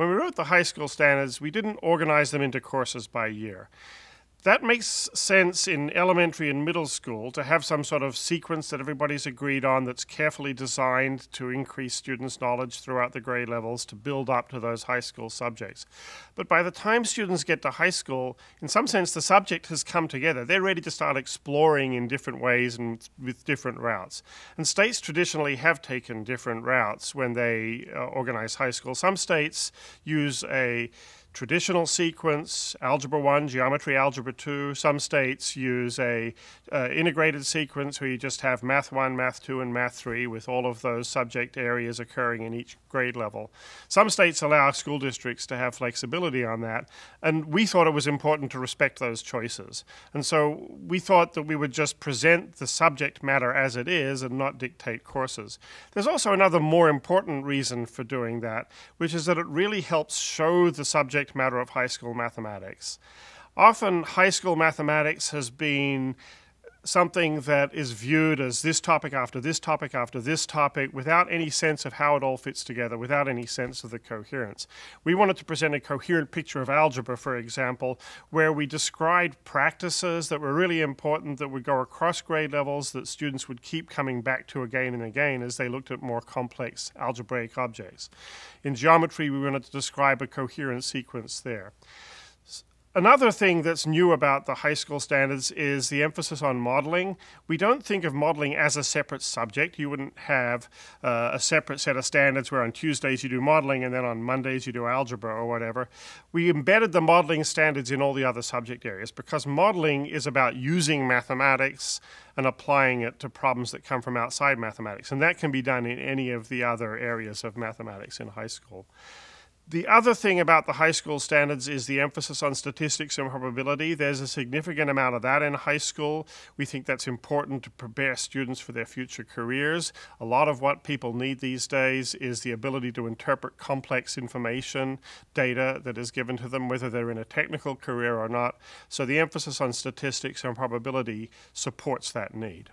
When we wrote the high school standards, we didn't organize them into courses by year that makes sense in elementary and middle school to have some sort of sequence that everybody's agreed on that's carefully designed to increase students' knowledge throughout the grade levels to build up to those high school subjects. But by the time students get to high school, in some sense, the subject has come together. They're ready to start exploring in different ways and with different routes. And states traditionally have taken different routes when they uh, organize high school. Some states use a traditional sequence, Algebra 1, Geometry Algebra 2. Some states use a uh, integrated sequence where you just have Math 1, Math 2, and Math 3 with all of those subject areas occurring in each grade level. Some states allow school districts to have flexibility on that, and we thought it was important to respect those choices. And so we thought that we would just present the subject matter as it is and not dictate courses. There's also another more important reason for doing that, which is that it really helps show the subject subject matter of high school mathematics. Often, high school mathematics has been something that is viewed as this topic after this topic after this topic without any sense of how it all fits together, without any sense of the coherence. We wanted to present a coherent picture of algebra, for example, where we described practices that were really important that would go across grade levels that students would keep coming back to again and again as they looked at more complex algebraic objects. In geometry, we wanted to describe a coherent sequence there. Another thing that's new about the high school standards is the emphasis on modeling. We don't think of modeling as a separate subject. You wouldn't have uh, a separate set of standards where on Tuesdays you do modeling and then on Mondays you do algebra or whatever. We embedded the modeling standards in all the other subject areas because modeling is about using mathematics and applying it to problems that come from outside mathematics. And that can be done in any of the other areas of mathematics in high school. The other thing about the high school standards is the emphasis on statistics and probability. There's a significant amount of that in high school. We think that's important to prepare students for their future careers. A lot of what people need these days is the ability to interpret complex information, data that is given to them, whether they're in a technical career or not. So the emphasis on statistics and probability supports that need.